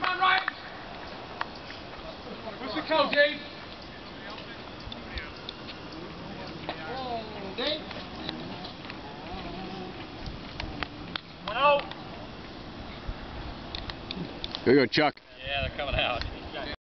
Come on, Ryan! What's the code, Dave? Oh, Dave. One. Here you go, Chuck. Yeah, they're coming out.